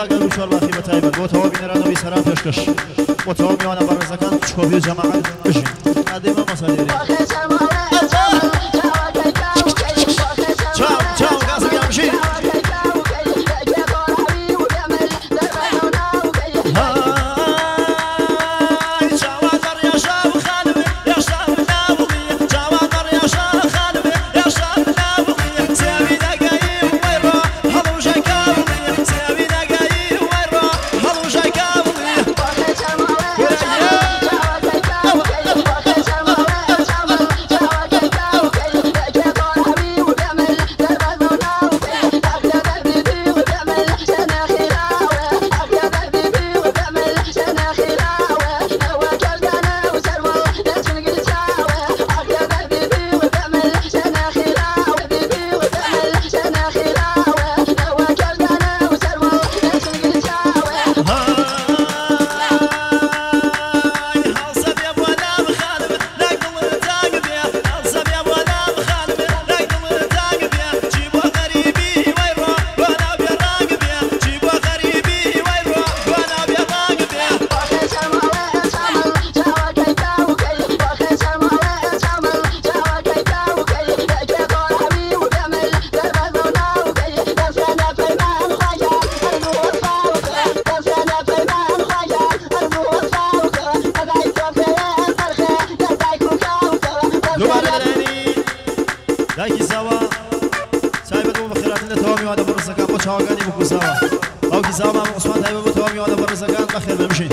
سالگە و چۆڵاتی بەتایبە بۆ تەوە بینەرانەوەی سەران پێشکەش بۆ و میوانە بەڕێزەکان چۆبی و جمعه بژین ئادەی مە مەسەلێری دایکی سوا چای تو بخیرات نده تو میواده برسکان با چاگانی بکو ساوا او سوا ساوا عثمان دایبه تو میواده برسکان بخیر بمشید